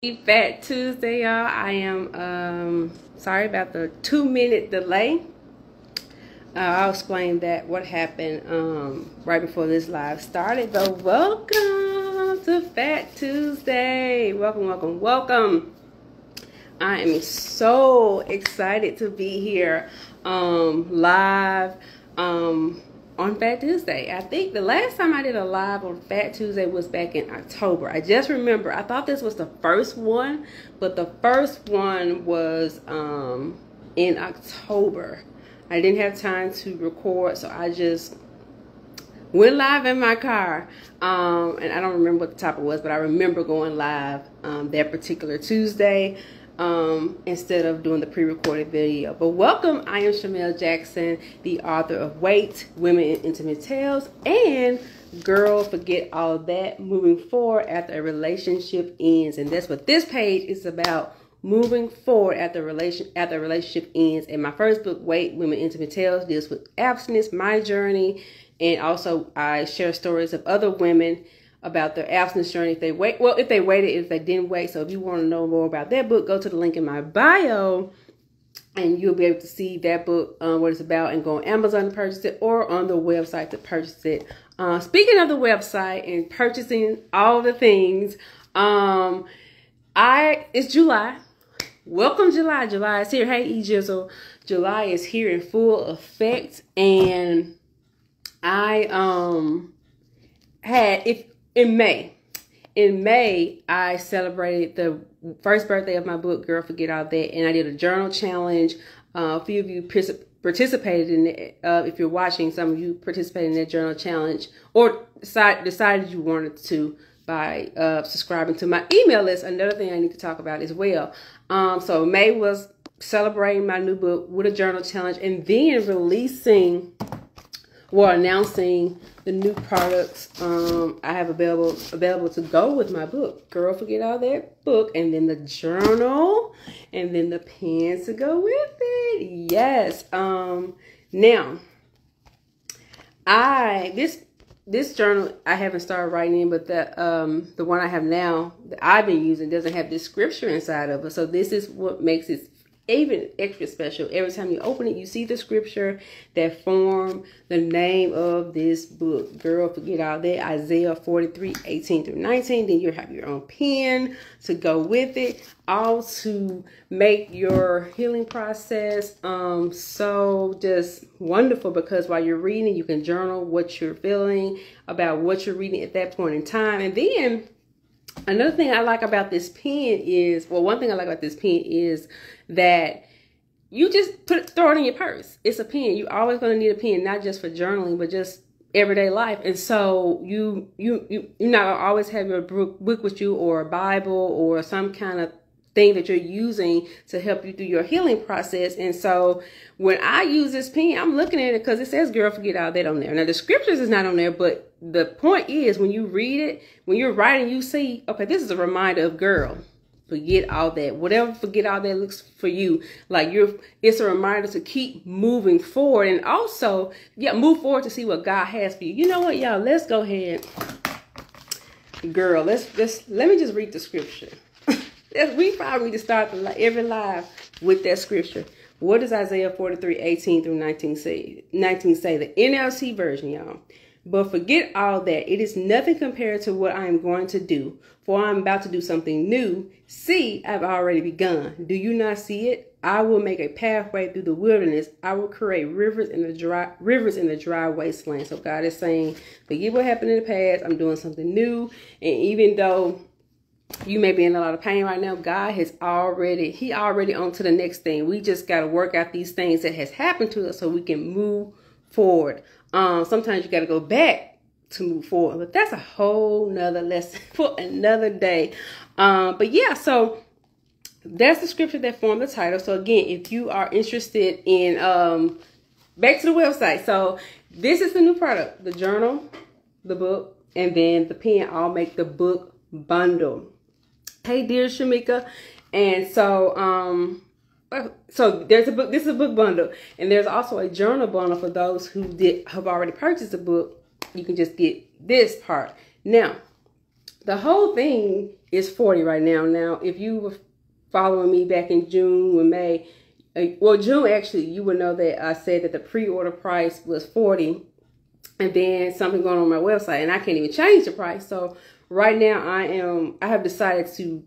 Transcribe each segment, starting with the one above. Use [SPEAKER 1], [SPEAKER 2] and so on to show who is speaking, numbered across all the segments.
[SPEAKER 1] Fat Tuesday, y'all. I am um, sorry about the two minute delay. Uh, I'll explain that what happened um, right before this live started. But welcome to Fat Tuesday. Welcome, welcome, welcome. I am so excited to be here um, live. Um, on Fat Tuesday. I think the last time I did a live on Fat Tuesday was back in October. I just remember I thought this was the first one, but the first one was um, in October. I didn't have time to record, so I just went live in my car. Um, and I don't remember what the topic was, but I remember going live um, that particular Tuesday um, instead of doing the pre-recorded video. But welcome, I am Shamel Jackson, the author of Wait, Women in Intimate Tales, and Girl, Forget All That, moving forward after a relationship ends. And that's what this page is about, moving forward after relation after a relationship ends. And my first book, Wait, Women Intimate Tales, deals with abstinence, my journey, and also I share stories of other women about their abstinence journey. If they wait well if they waited if they didn't wait. So if you want to know more about that book go to the link in my bio and you'll be able to see that book um, what it's about and go on amazon to purchase it or on the website to purchase it. Uh, speaking of the website and purchasing all the things um, i it's july. Welcome july. July is here. Hey e jizzle july is here in full effect and i um had if in May. In May, I celebrated the first birthday of my book, Girl Forget All That, and I did a journal challenge. Uh, a few of you participated in it. Uh, if you're watching, some of you participated in that journal challenge or decide, decided you wanted to by uh, subscribing to my email list. Another thing I need to talk about as well. Um, so May was celebrating my new book with a journal challenge and then releasing or announcing the new products um, I have available available to go with my book. Girl, forget all that book, and then the journal, and then the pens to go with it. Yes. Um. Now, I this this journal I haven't started writing in, but the um the one I have now that I've been using doesn't have this scripture inside of it. So this is what makes it even extra special. Every time you open it, you see the scripture that form the name of this book. Girl, forget all that. Isaiah 43, 18 through 19. Then you have your own pen to go with it. All to make your healing process um so just wonderful because while you're reading, you can journal what you're feeling about what you're reading at that point in time. And then Another thing I like about this pen is, well, one thing I like about this pen is that you just put throw it in your purse. It's a pen. You're always going to need a pen, not just for journaling, but just everyday life. And so you you you you not always have your book with you or a Bible or some kind of thing that you're using to help you through your healing process. And so when I use this pen, I'm looking at it because it says girl forget all that on there. Now the scriptures is not on there, but the point is when you read it, when you're writing, you see, okay, this is a reminder of girl forget all that. Whatever forget all that looks for you. Like you're it's a reminder to keep moving forward and also yeah move forward to see what god has for you. You know what y'all? Let's go ahead. Girl let's let's let me just read the scripture. We probably need to start every live with that scripture. What does isaiah 43 18 through 19 say 19 say? The NLT version y'all but forget all that. It is nothing compared to what I am going to do, for I am about to do something new. See, I've already begun. Do you not see it? I will make a pathway through the wilderness. I will create rivers in the dry rivers in the dry wasteland. So God is saying, forget what happened in the past. I'm doing something new. And even though you may be in a lot of pain right now, God has already, He already on to the next thing. We just got to work out these things that has happened to us so we can move forward. Um, sometimes you got to go back to move forward, but that's a whole nother lesson for another day. Um, but yeah, so that's the scripture that formed the title. So again, if you are interested in um, back to the website, so this is the new product: the journal, the book, and then the pen. I'll make the book bundle. Hey, dear Shamika, and so um so there's a book this is a book bundle and there's also a journal bundle for those who did have already purchased a book you can just get this part now the whole thing is 40 right now. Now, if you were following me back in June or May, uh, well, June actually, you would know that I said that the pre-order price was 40 and then something going on my website and I can't even change the price. So right now I am, I have decided to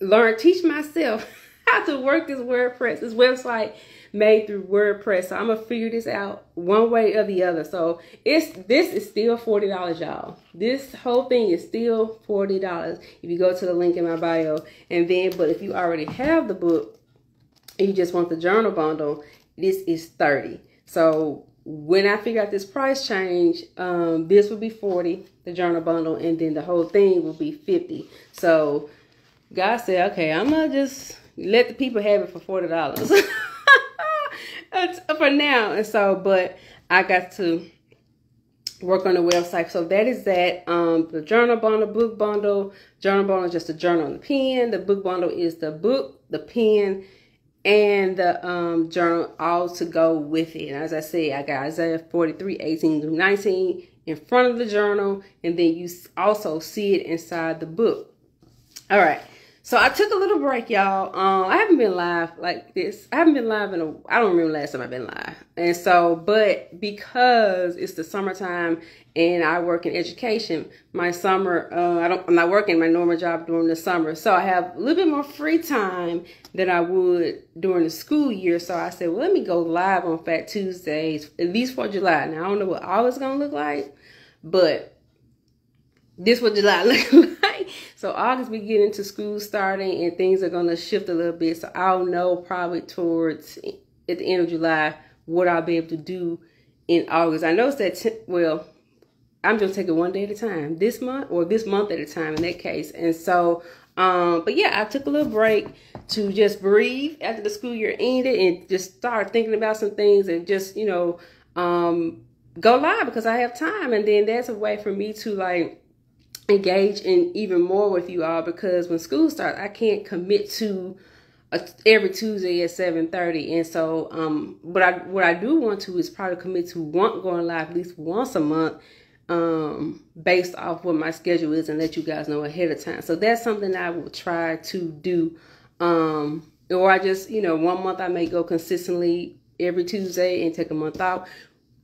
[SPEAKER 1] learn, teach myself how to work this WordPress, this website made through WordPress. So I'm gonna figure this out one way or the other. So it's this is still forty dollars, y'all. This whole thing is still forty dollars if you go to the link in my bio. And then, but if you already have the book and you just want the journal bundle, this is thirty. So when I figure out this price change, um, this will be 40, the journal bundle, and then the whole thing will be 50. So God said, okay, I'm gonna just let the people have it for $40. for now. And so, but I got to work on the website. So that is that. Um, the journal bundle, book bundle. Journal bundle is just a journal and the pen. The book bundle is the book, the pen, and the um, journal all to go with it. And as I said, I got Isaiah 43, 18 through 19 in front of the journal. And then you also see it inside the book. All right. So I took a little break, y'all. Um, I haven't been live like this. I haven't been live in a. I don't remember last time I've been live. And so, but because it's the summertime and I work in education, my summer. Uh, I don't. I'm not working my normal job during the summer, so I have a little bit more free time than I would during the school year. So I said, well, let me go live on Fat Tuesdays at least for July. Now I don't know what August gonna look like, but this what July look like. So August we get into school starting and things are gonna shift a little bit. So I'll know probably towards at the end of July what I'll be able to do in August. I noticed that well, I'm just taking one day at a time this month or this month at a time in that case. And so um, but yeah, I took a little break to just breathe after the school year ended and just start thinking about some things and just, you know, um, go live because I have time. And then that's a way for me to like engage in even more with you all because when school starts, I can't commit to a, every Tuesday at seven thirty. And so, um, what I what I do want to is probably commit to one going live at least once a month, um, based off what my schedule is, and let you guys know ahead of time. So that's something I will try to do. Um, or I just you know one month I may go consistently every Tuesday and take a month off.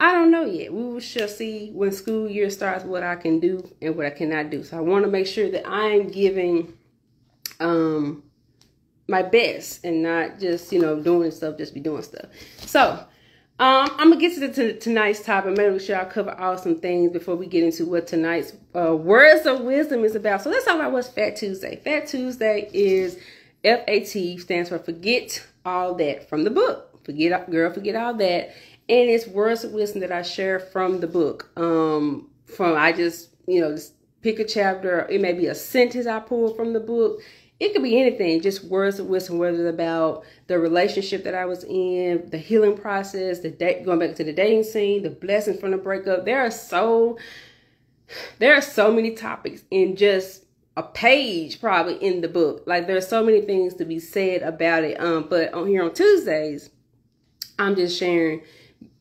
[SPEAKER 1] I don't know yet. We shall see when school year starts what I can do and what I cannot do. So I want to make sure that I'm giving um my best and not just, you know, doing stuff, just be doing stuff. So um, I'm gonna get to, the, to tonight's topic. Make sure I cover all some things before we get into what tonight's uh, words of wisdom is about. So let's talk about what's Fat Tuesday. Fat Tuesday is FAT stands for forget all that from the book. Forget, girl, forget all that and it's words of wisdom that I share from the book. Um, from I just you know just pick a chapter. It may be a sentence I pull from the book. It could be anything, just words of wisdom, whether it's about the relationship that I was in, the healing process, the date going back to the dating scene, the blessings from the breakup. There are so there are so many topics in just a page probably in the book. Like there's so many things to be said about it. Um, but on here on Tuesdays, I'm just sharing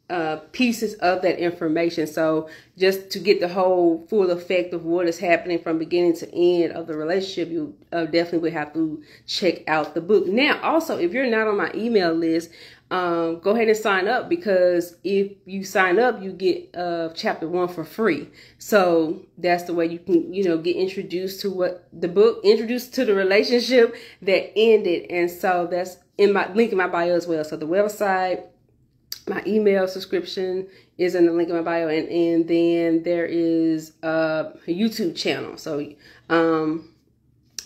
[SPEAKER 1] uh, pieces of that information. So just to get the whole full effect of what is happening from beginning to end of the relationship, you uh, definitely would have to check out the book. Now, also, if you're not on my email list, um, go ahead and sign up because if you sign up, you get uh, chapter one for free. So that's the way you can, you know, get introduced to what the book, introduced to the relationship that ended. And so that's in my link in my bio as well. So the website, my email subscription is in the link in my bio and, and then there is a youtube channel. So um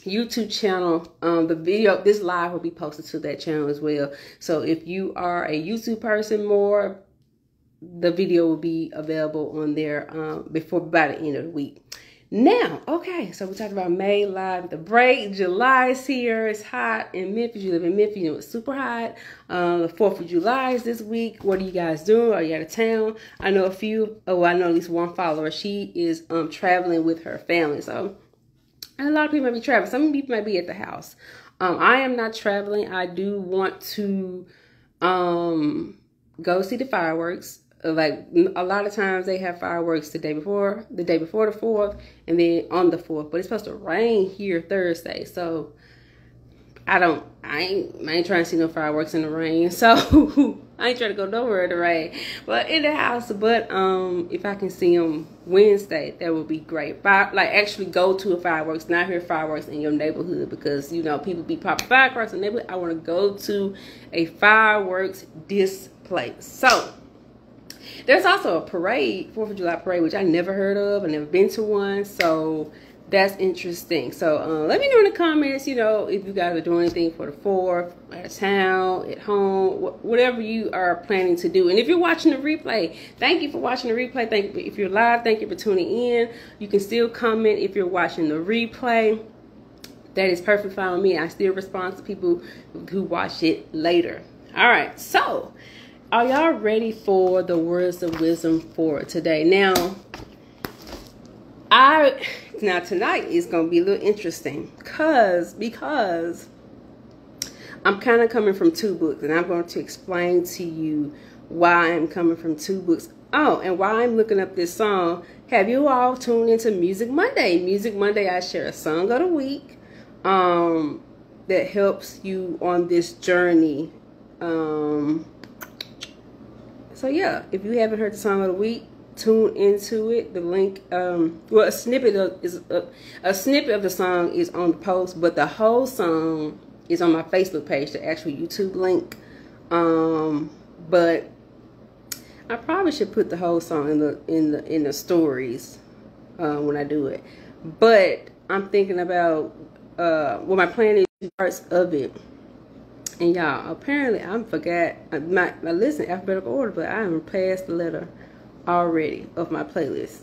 [SPEAKER 1] youtube channel um the video this live will be posted to that channel as well. So if you are a youtube person more the video will be available on there um before by the end of the week now, okay, so we talked about May live the break. July is here. It's hot in Memphis. You live in Memphis. You know it's super hot. Um, the Fourth of July is this week. What are you guys doing? Are you out of town? I know a few. Oh, I know at least one follower. She is um traveling with her family. So, and a lot of people might be traveling. Some people might be at the house. Um, I am not traveling. I do want to um go see the fireworks like a lot of times they have fireworks the day before, the day before the fourth, and then on the fourth. But it's supposed to rain here Thursday, so I don't. I ain't. I ain't trying to see no fireworks in the rain. So I ain't trying to go nowhere in the rain. But in the house. But um, if I can see them Wednesday, that would be great. Fire, like actually go to a fireworks, not hear fireworks in your neighborhood because you know people be popping fireworks in the neighborhood. I want to go to a fireworks display. So there's also a parade, Fourth of July parade, which I never heard of. I've never been to one. So that's interesting. So uh, let me know in the comments, you know, if you guys are doing anything for the 4th, out of town, at home, wh whatever you are planning to do. And if you're watching the replay, thank you for watching the replay. Thank you. If you're live, thank you for tuning in. You can still comment if you're watching the replay. That is perfectly fine with me. I still respond to people who watch it later. All right, so are y'all ready for the words of wisdom for today? Now, I now tonight is gonna be a little interesting because because I'm kind of coming from two books, and I'm going to explain to you why I'm coming from two books. Oh, and while I'm looking up this song. Have you all tuned into Music Monday? Music Monday, I share a song of the week um, that helps you on this journey. Um, so yeah, if you haven't heard the song of the week, tune into it. The link, um, well, a snippet of is a, a snippet of the song is on the post, but the whole song is on my Facebook page, the actual YouTube link. Um, but I probably should put the whole song in the in the in the stories uh, when I do it. But I'm thinking about uh, well, my plan is parts of it. And y'all, apparently I forgot my, my listen alphabetical order, but I am past the letter already of my playlist.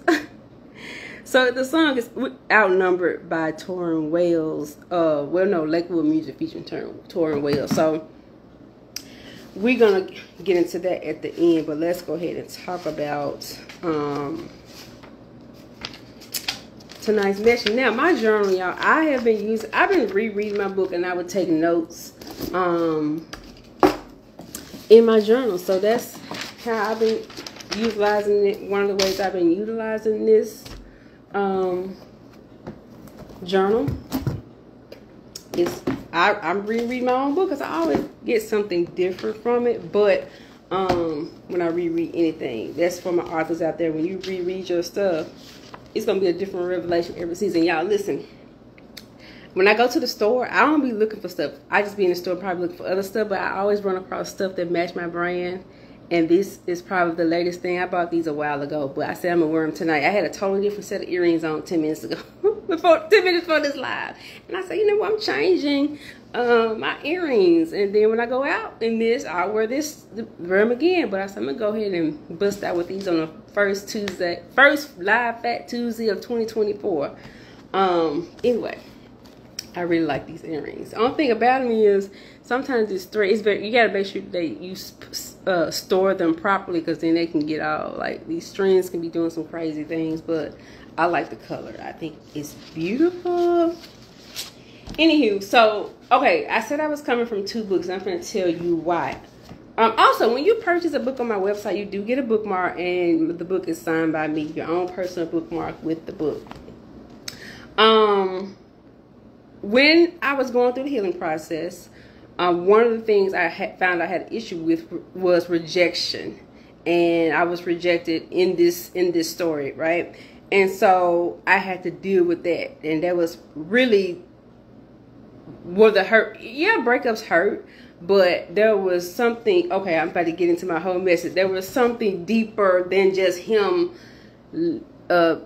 [SPEAKER 1] so the song is outnumbered by Tauren Wells. Uh, well, no, Lakewood Music featuring Tauren Wells. So we're gonna get into that at the end, but let's go ahead and talk about um, tonight's message. Now, my journal, y'all, I have been using, I've been rereading my book, and I would take notes um, in my journal. So that's how I've been utilizing it. One of the ways I've been utilizing this um, journal is I, I'm rereading my own book because I always get something different from it. But um, when I reread anything, that's for my authors out there. When you reread your stuff, it's gonna be a different revelation every season. Y'all listen. When I go to the store, I don't be looking for stuff. I just be in the store probably looking for other stuff, but I always run across stuff that match my brand and this is probably the latest thing. I bought these a while ago, but I said I'm gonna wear them tonight. I had a totally different set of earrings on 10 minutes ago, before 10 minutes before this live. And I said, you know what, I'm changing um, my earrings. And then when I go out in this, I'll wear this, wear them again. But I said, I'm gonna go ahead and bust out with these on the first Tuesday, first live Fat Tuesday of 2024. Um, anyway, I really like these earrings. The only thing about them is sometimes it's three. It's very, you gotta make sure that you uh, store them properly because then they can get out. Like these strings can be doing some crazy things, but I like the color. I think it's beautiful. Anywho, so okay, I said I was coming from two books. I'm gonna tell you why. Um, also, when you purchase a book on my website, you do get a bookmark, and the book is signed by me. Your own personal bookmark with the book. Um, when I was going through the healing process, um, one of the things I had found I had issue with was rejection, and I was rejected in this in this story, right? And so I had to deal with that, and that was really were the hurt. Yeah, breakups hurt, but there was something. Okay, I'm about to get into my whole message. There was something deeper than just him uh,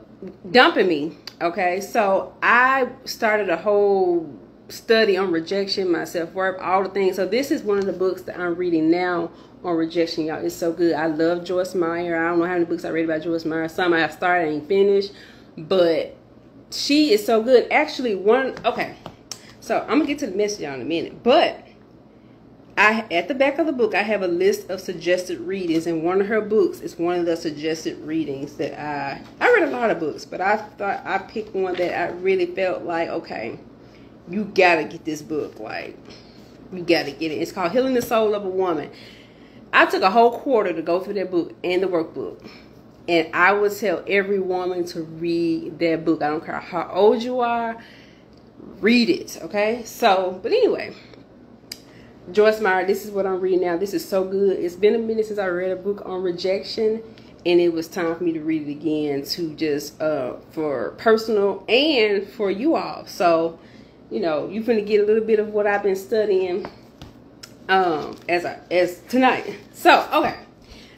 [SPEAKER 1] dumping me. Okay, so I started a whole study on rejection, my self worth, all the things. So this is one of the books that I'm reading now on rejection, y'all. It's so good. I love Joyce Meyer. I don't know how many books I read about Joyce Meyer. Some I have started, and finished, but she is so good. Actually, one okay. So I'm gonna get to the message y'all in a minute, but I at the back of the book I have a list of suggested readings, and one of her books is one of the suggested readings that I I read a lot of books, but I thought I picked one that I really felt like okay you gotta get this book. Like, you gotta get it. It's called Healing the Soul of a Woman. I took a whole quarter to go through that book and the workbook. And I would tell every woman to read that book. I don't care how old you are, read it, okay? So, but anyway, Joyce Meyer, this is what I'm reading now. This is so good. It's been a minute since I read a book on rejection, and it was time for me to read it again to just uh for personal and for you all. So, you know, you're gonna get a little bit of what I've been studying um as I, as tonight. So, okay.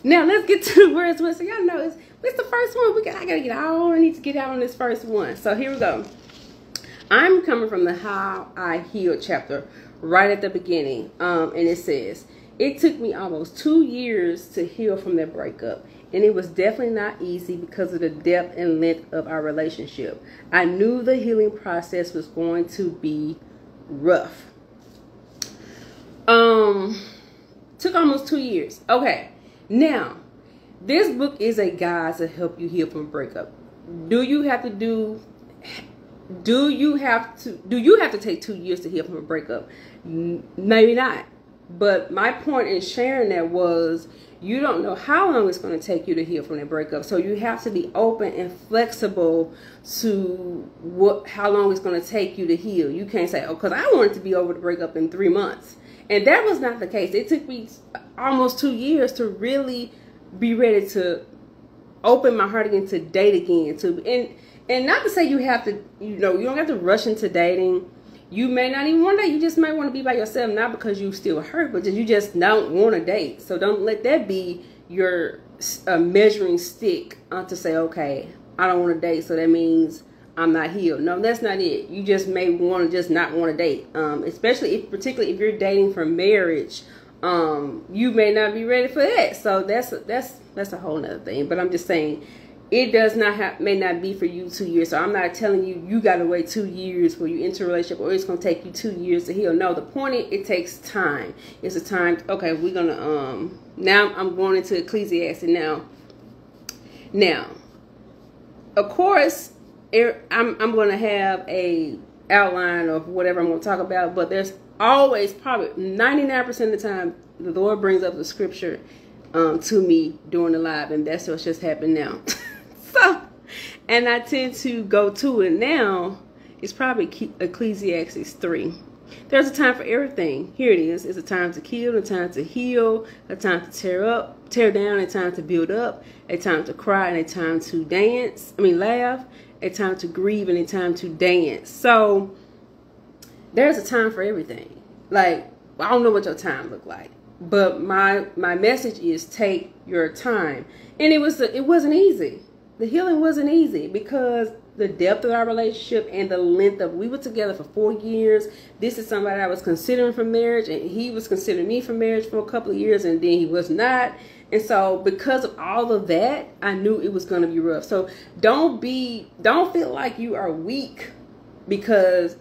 [SPEAKER 1] Now let's get to the words with so y'all know it's it's the first one. We got I gotta get all I need to get out on this first one. So here we go. I'm coming from the How I Heal chapter right at the beginning. Um, and it says, It took me almost two years to heal from that breakup. And it was definitely not easy because of the depth and length of our relationship. I knew the healing process was going to be rough. Um, took almost two years. Okay, now this book is a guide to help you heal from breakup. Do you have to do do you have to do you have to take two years to heal from a breakup? Maybe not. But my point in sharing that was you don't know how long it's going to take you to heal from that breakup. So you have to be open and flexible to what how long it's going to take you to heal. You can't say oh because i wanted to be over the breakup in three months and that was not the case. It took me almost two years to really be ready to open my heart again to date again to and and not to say you have to, you know, you don't have to rush into dating. You may not even want to date. You just might want to be by yourself, not because you still hurt, but you just don't want to date. So don't let that be your uh, measuring stick uh, to say, okay, I don't want to date, so that means I'm not healed. No, that's not it. You just may want to just not want to date, um, especially if, particularly if you're dating for marriage. Um, you may not be ready for that. So that's that's that's a whole nother thing. But I'm just saying it does not have may not be for you two years. So I'm not telling you you gotta wait two years for you enter a relationship or it's gonna take you two years to heal. No, the point is it takes time. It's a time. Okay, we're gonna um now I'm going into Ecclesiastes now. Now, of course, er, I'm I'm gonna have a outline of whatever I'm gonna talk about, but there's always probably 99% of the time the Lord brings up the scripture um, to me during the live, and that's what's just happened now. so, and I tend to go to it now. It's probably Ecclesiastes 3. There's a time for everything. Here it is. It's a time to kill, a time to heal, a time to tear up, tear down, a time to build up, a time to cry, and a time to dance. I mean, laugh, a time to grieve, and a time to dance. So, there's a time for everything. Like, I don't know what your time look like, but my my message is take your time. And it was it wasn't easy the healing wasn't easy because the depth of our relationship and the length of we were together for four years. This is somebody i was considering for marriage and he was considering me for marriage for a couple of years and then he was not. And so because of all of that i knew it was going to be rough. So don't be don't feel like you are weak because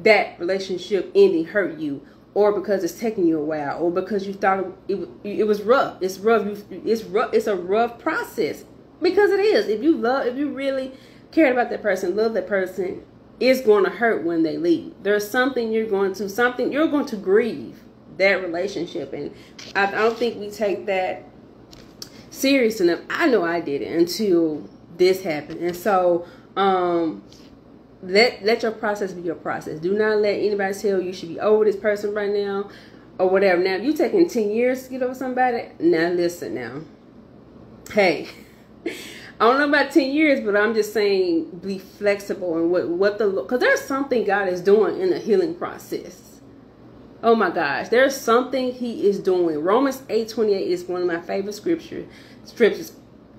[SPEAKER 1] that relationship ending hurt you or because it's taking you a while or because you thought it, it, it was rough. It's rough. It's rough it's a rough process because it is. If you love, if you really cared about that person, love that person, it's going to hurt when they leave. There's something you're going to, something you're going to grieve that relationship. And I, don't think we take that serious enough. I know I didn't until this happened. And so, um, let let your process be your process. Do not let anybody tell you you should be over this person right now or whatever. Now, if you taking 10 years to get over somebody, now listen now. Hey, I don't know about 10 years, but I'm just saying be flexible and what, what the, because there's something God is doing in the healing process. Oh my gosh, there's something he is doing. Romans 8 28 is one of my favorite scripture scriptures.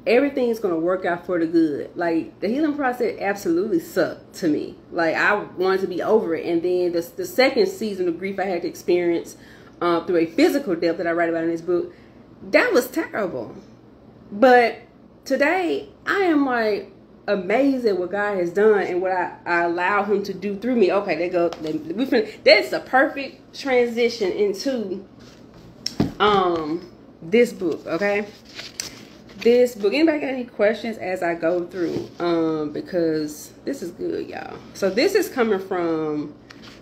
[SPEAKER 1] Everything is going to work out for the good. Like the healing process absolutely sucked to me. Like I wanted to be over it. And then the, the second season of grief I had to experience uh, through a physical death that I write about in this book, that was terrible. But today I am like amazed at what God has done and what I, I allow Him to do through me. Okay, they go. We fin- that's a perfect transition into um this book. Okay, this book. Anybody got any questions as I go through? Um, because this is good, y'all. So this is coming from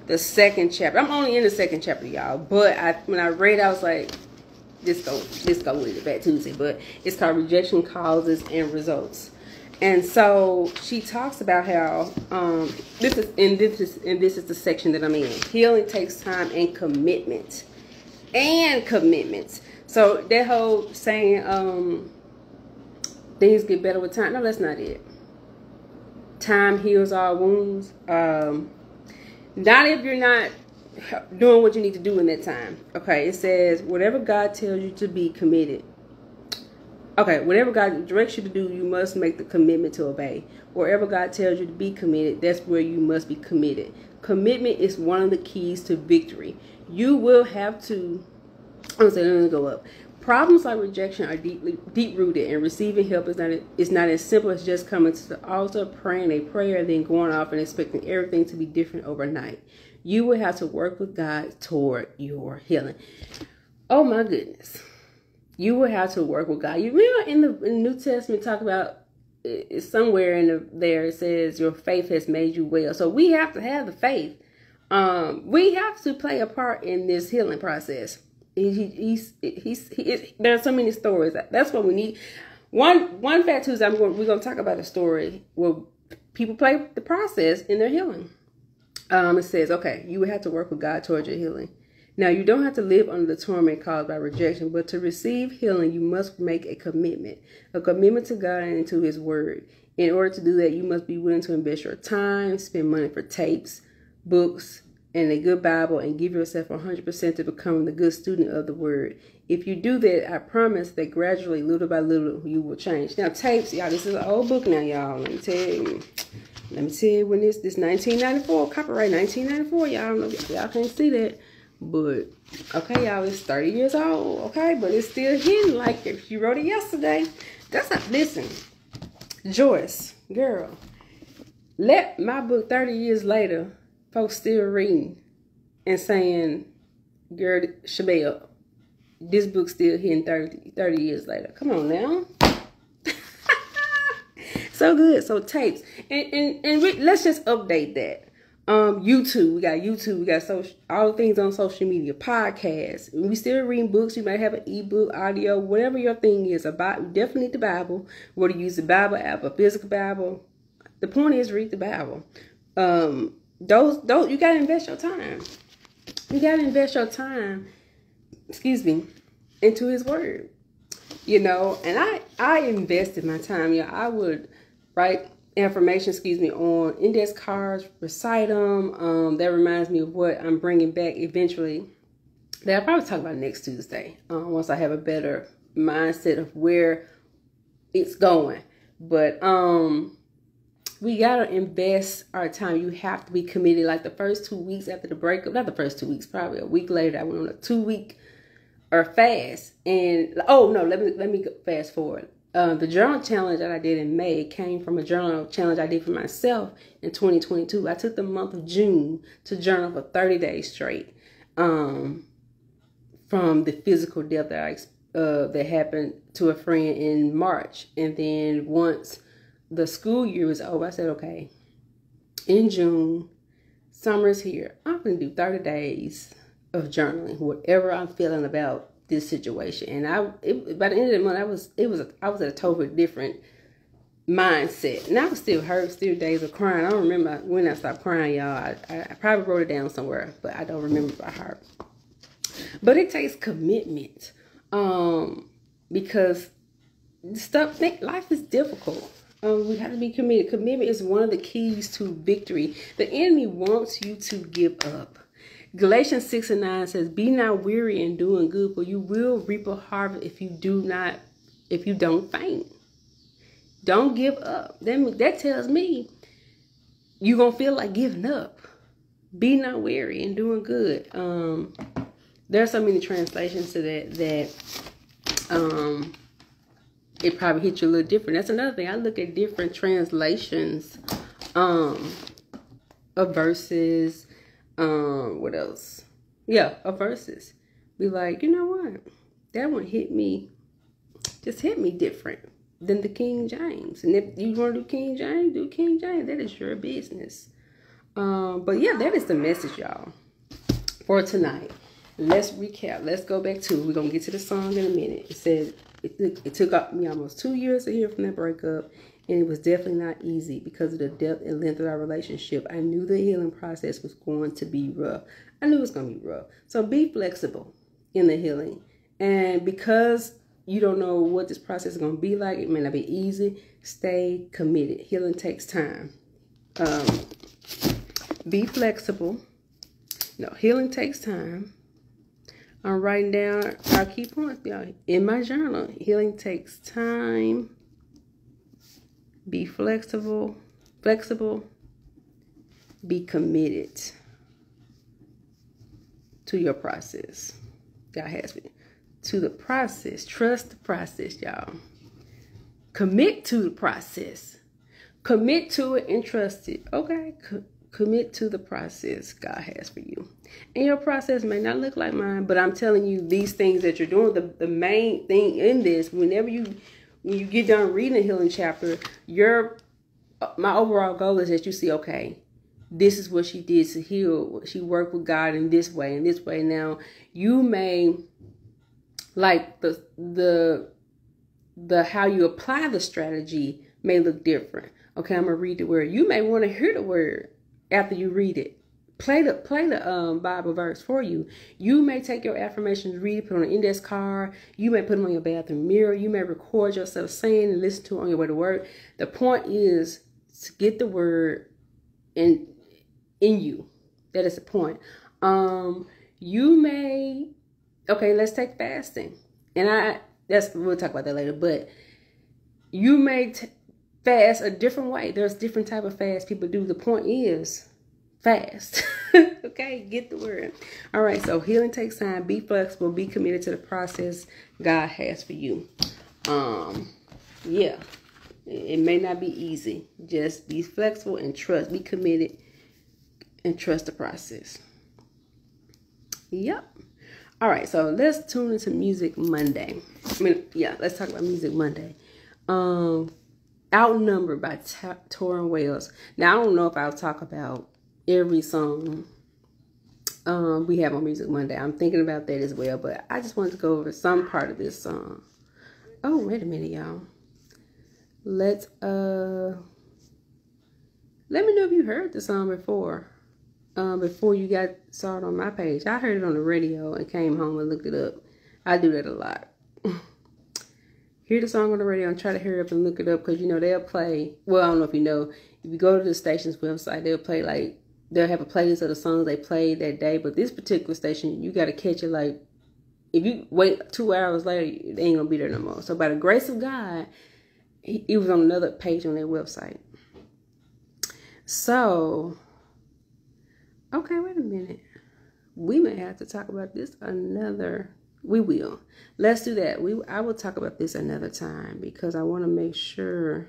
[SPEAKER 1] the second chapter. I'm only in the second chapter, y'all. But I when I read, I was like, just go just go with it back Tuesday. But it's called rejection causes and results. And so she talks about how um, this is and this is and this is the section that I'm in. Healing takes time and commitment, and commitments. So that whole saying, um, things get better with time. No, that's not it. Time heals all wounds. Um, not if you're not doing what you need to do in that time. Okay, it says whatever God tells you to be committed Okay, whatever God directs you to do, you must make the commitment to obey. Wherever God tells you to be committed, that's where you must be committed. Commitment is one of the keys to victory. You will have to. I'm saying, let me go up. Problems like rejection are deeply deep rooted, and receiving help is not is not as simple as just coming to the altar, praying a prayer, then going off and expecting everything to be different overnight. You will have to work with God toward your healing. Oh my goodness you will have to work with God. You remember in the, New Testament talk about somewhere in the, there it says your faith has made you well. So we have to have the faith. Um, we have to play a part in this healing process. He, he, he's he's he, there are so many stories. That's what we need. One one fact is I'm going we're going to talk about a story where people play the process in their healing. Um, it says okay, you would have to work with God towards your healing. Now, you don't have to live under the torment caused by rejection, but to receive healing, you must make a commitment, a commitment to God and to His Word. In order to do that, you must be willing to invest your time, spend money for tapes, books, and a good Bible, and give yourself 100% to becoming the good student of the Word. If you do that, I promise that gradually, little by little, you will change. Now, tapes, y'all, this is an old book now, y'all. Let me tell you. Let me tell you when this this 1994 copyright 1994. Y'all don't know y'all can't see that. But okay, y'all, it's 30 years old, okay? But it's still hidden like if you wrote it yesterday. That's not listen. Joyce, girl, let my book 30 years later, folks still reading and saying, girl, Shabelle, this book still hidden 30, 30 years later. Come on now. so good. So tapes. And and, and let's just update that. Um, YouTube, we got YouTube, we got social, all the things on social media, podcasts. We still reading books. You might have an ebook, audio, whatever your thing is. About definitely the Bible. Whether you use the Bible app, a physical Bible. The point is read the Bible. Um, those, those, you gotta invest your time. You gotta invest your time. Excuse me, into His Word. You know, and I, I invested my time. Yeah, I would write information, excuse me, on index cards, recite them. Um, that reminds me of what I'm bringing back eventually. That I'll probably talk about next Tuesday. Um, once I have a better mindset of where it's going. But um, we gotta invest our time. You have to be committed. Like the first two weeks after the breakup, not the first two weeks, probably a week later, I went on a two week or fast. And oh no, let me let me fast forward. Uh, the journal challenge that I did in May came from a journal challenge I did for myself in 2022. I took the month of June to journal for 30 days straight um, from the physical death that I, uh, that happened to a friend in March. And then once the school year was over, I said, okay, in June, summer's here. I'm to do 30 days of journaling, whatever I'm feeling about this situation. And I, it, by the end of the month, I was, it was, I was at a totally different mindset. And I was still hurt, still days of crying. I don't remember when I stopped crying, y'all. I, I probably wrote it down somewhere, but I don't remember by heart. But it takes commitment, um, because stuff. Think life is difficult. Um, we have to be committed. Commitment is one of the keys to victory. The enemy wants you to give up. Galatians 6 and 9 says, Be not weary in doing good, for you will reap a harvest if you do not, if you don't faint. Don't give up. That, that tells me you're to feel like giving up. Be not weary in doing good. Um, there are so many translations to that that um, it probably hits you a little different. That's another thing. I look at different translations um, of verses um, what else? Yeah, a verses. Be like, you know what? That one hit me, just hit me different than the King James. And if you want to do King James, do King James. That is your business. Um, but yeah, that is the message, y'all, for tonight. let's recap. Let's go back to. We're gonna get to the song in a minute. It said it, it took me almost two years to hear from that breakup, and it was definitely not easy because of the depth and length of our relationship. I knew the healing process was going to be rough. I knew it was gonna be rough. So be flexible in the healing, and because you don't know what this process is gonna be like, it may not be easy. Stay committed. Healing takes time. Um, be flexible. No, healing takes time. I'm writing down our key points, y'all. In my journal, healing takes time. Be flexible, flexible. Be committed to your process. God has me to the process. Trust the process, y'all. Commit to the process. Commit to it and trust it. Okay, commit to the process God has for you. And your process may not look like mine, but I'm telling you these things that you're doing, the, the main thing in this, whenever you when you get done reading the healing chapter, your uh, my overall goal is that you see, okay, this is what she did to heal. She worked with God in this way, in this way. Now you may like the the the how you apply the strategy may look different. Okay, I'm gonna read the word. You may want to hear the word after you read it. Play the play the um, Bible verse for you. You may take your affirmations, read put on an index card. You may put them on your bathroom mirror. You may record yourself saying and listen to it on your way to work. The point is to get the word in in you. That is the point. Um, you may okay. Let's take fasting, and I that's we'll talk about that later. But you may fast a different way. There's different type of fast people do. The point is fast. okay, get the word. All right, so healing takes time. Be flexible. Be committed to the process God has for you. Um, yeah, it may not be easy. Just be flexible and trust. Be committed and trust the process. Yep. All right, so let's tune into Music Monday. I mean, yeah, let's talk about Music Monday. Um, Outnumbered by Tauren Wells. Now, I don't know if I'll talk about every song um, we have on Music Monday. I'm thinking about that as well, but I just wanted to go over some part of this song. Oh, wait a minute, y'all. Let's, uh, let me know if you heard the song before. Um, before you got saw it on my page. I heard it on the radio and came home and looked it up. I do that a lot. hear the song on the radio and try to hear it up and look it up because you know they'll play. Well, I don't know if you know. If you go to the station's website, they'll play like they'll have a playlist of the songs they played that day. But this particular station, you got to catch it like if you wait two hours later, they ain't gonna be there no more. So by the grace of God, it was on another page on their website. So, okay, wait a minute. We may have to talk about this another we will. Let's do that. We I will talk about this another time because I want to make sure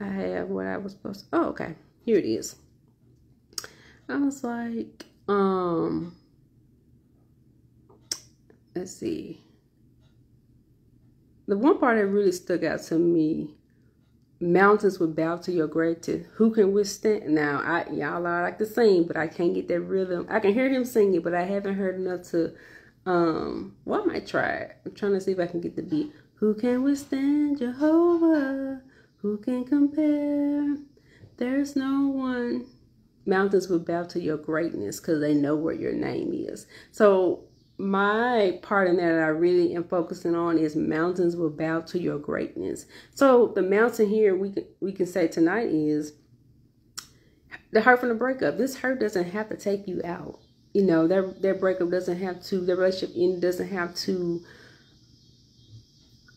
[SPEAKER 1] I have what I was supposed to. Oh, okay. Here it is. I was like, um, let's see. The one part that really stuck out to me mountains will bow to your greatness. Who can withstand? Now, I y'all are like to sing, but I can't get that rhythm. I can hear him singing, but I haven't heard enough to um, well, I might try it. I'm trying to see if I can get the beat. Who can withstand Jehovah? Who can compare? There's no one. Mountains will bow to your greatness because they know where your name is. So my part in that, that I really am focusing on is mountains will bow to your greatness. So the mountain here we can we can say tonight is the hurt from the breakup. This hurt doesn't have to take you out you know, that that breakup doesn't have to, the relationship end doesn't have to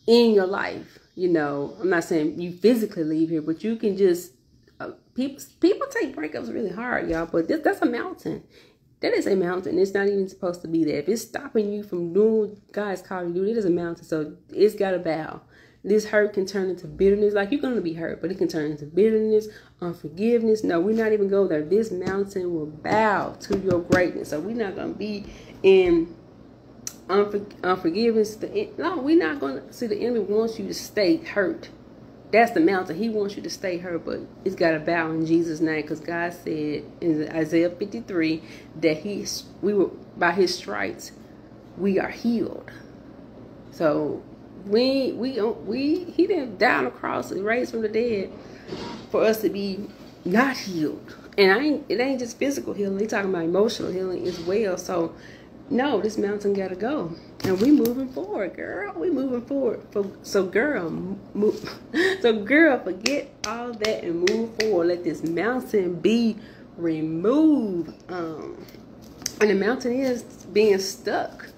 [SPEAKER 1] end your life. You know, I'm not saying you physically leave here, but you can just uh, people people take breakups really hard, y'all. But this, that's a mountain. That is a mountain. It's not even supposed to be there. If it's stopping you from doing God's calling you it is a mountain. So it's got to bow. This hurt can turn into bitterness. Like you're going to be hurt, but it can turn into bitterness, unforgiveness. No, we're not even going there. This mountain will bow to your greatness. So we're not going to be in unfor- unforgiveness. No, we're not going to see the enemy wants you to stay hurt that's the mountain. He wants you to stay her, but it's got to bow in Jesus' name because God said in Isaiah 53 that he we were by his stripes we are healed. So we we don't we he didn't die on the cross and raised from the dead for us to be not healed. And I ain't, it ain't just physical healing. They talking about emotional healing as well. So no, this mountain gotta go, and we moving forward, girl. We moving forward. So, girl, move. So, girl, forget all that and move forward. Let this mountain be removed. Um, and the mountain is being stuck.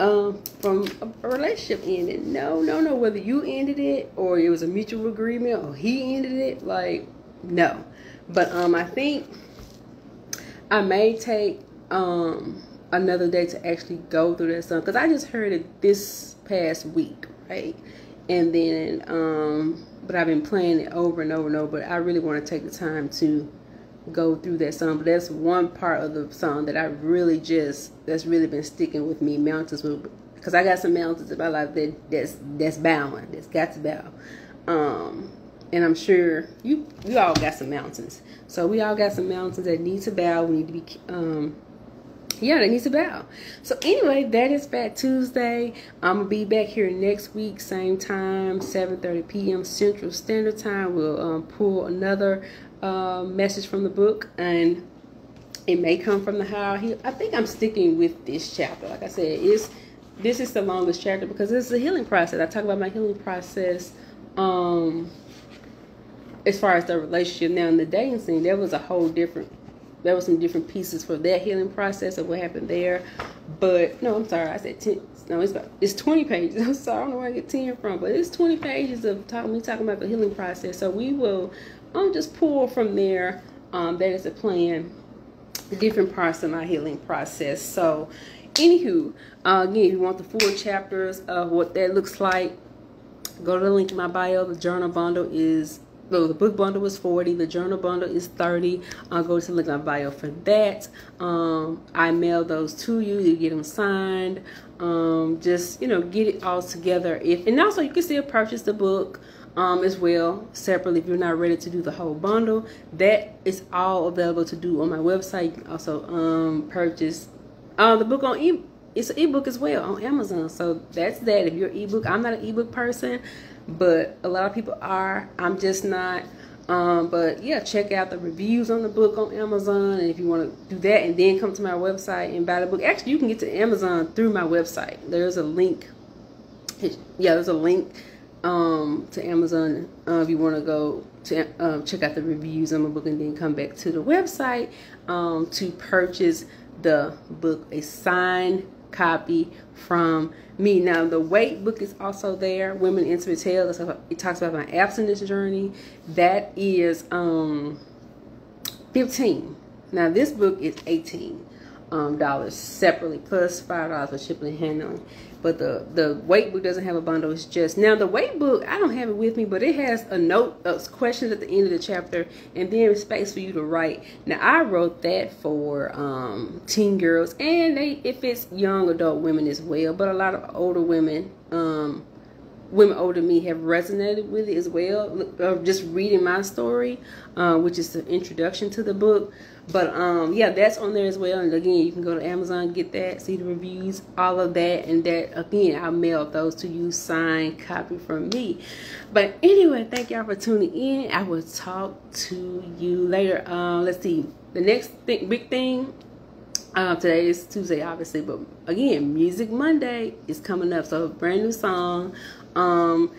[SPEAKER 1] Um, from a relationship ending. No, no, no. Whether you ended it or it was a mutual agreement or he ended it, like no. But um, I think I may take um another day to actually go through that song because I just heard it this past week, right? And then, um, but I've been playing it over and over and over. But I really want to take the time to go through that song. But that's one part of the song that I really just that's really been sticking with me. Mountains, because I got some mountains in my life that that's that's bowing, that's got to bow. Um, and I'm sure you you all got some mountains. So we all got some mountains that need to bow. We need to be um yeah, they need to bow. So anyway, that is Fat Tuesday. I'm gonna be back here next week, same time, 7:30 p.m. Central Standard Time. We'll um, pull another uh, message from the book, and it may come from the how he. I think I'm sticking with this chapter. Like I said, it's this is the longest chapter because it's a healing process. I talk about my healing process. Um, as far as the relationship now in the dating scene, there was a whole different there was some different pieces for that healing process of what happened there. But no, I'm sorry, I said ten. No, it's about it's 20 pages. I'm sorry, I don't know where I get 10 from, but it's 20 pages of talking me talking about the healing process. So we will um just pull from there. Um, that is a plan. The different parts of my healing process. So, anywho, uh, again, if you want the full chapters of what that looks like, go to the link in my bio. The journal bundle is so the book bundle was 40 the journal bundle is 30 i'll go to link my bio for that. Um, i mail those to you you get them signed. Um, just you know get it all together. If and also you can still purchase the book um, as well separately if you're not ready to do the whole bundle. That is all available to do on my website. You can also um, purchase uh, the book on e it's an ebook as well on amazon so that's that if you're ebook i'm not an ebook person but a lot of people are. I'm just not. Um, but yeah, check out the reviews on the book on Amazon. And if you want to do that and then come to my website and buy the book, actually, you can get to Amazon through my website. There's a link. Yeah, there's a link um, to Amazon uh, if you want to go to um, check out the reviews on my book and then come back to the website um, to purchase the book, a signed copy from me. Now, the wait book is also there. Women Intimate Tales. It talks about my abstinence journey. That is um 15. Now, this book is 18 um, dollars separately plus five dollars for shipping and handling. But the the wait book doesn't have a bundle. It's just now the wait book. I don't have it with me, but it has a note of questions at the end of the chapter, and then space for you to write. Now I wrote that for um, teen girls, and they if it's young adult women as well. But a lot of older women. Um, women older than me have resonated with it as well. Of just reading my story, uh, which is the introduction to the book. But um, yeah, that's on there as well. And again, you can go to Amazon, get that, see the reviews, all of that, and that again, I'll mail those to you, signed copy from me. But anyway, thank y'all for tuning in. I will talk to you later. Um, let's see. The next thing, big thing uh, today is Tuesday, obviously, but again, Music Monday is coming up. So, brand new song. Um,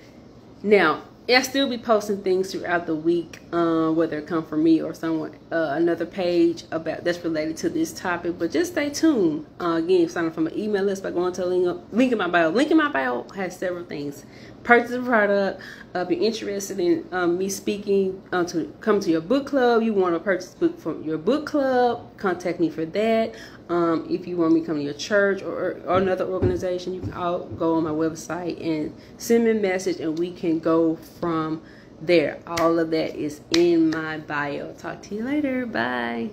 [SPEAKER 1] now, I'll still be posting things throughout the week, uh, whether it come from me or someone, uh, another page about that's related to this topic. But just stay tuned. Uh, again, sign up for my email list by going to link, link in my bio. Link in my bio has several things. Purchase a product. Uh, you're interested in um, me speaking uh, to come to your book club, you want to purchase book from your book club, contact me for that. Um, if you want me to come to your church or, or another organization, you can all go on my website and send me a message and we can go from there. All of that is in my bio. Talk to you later. Bye.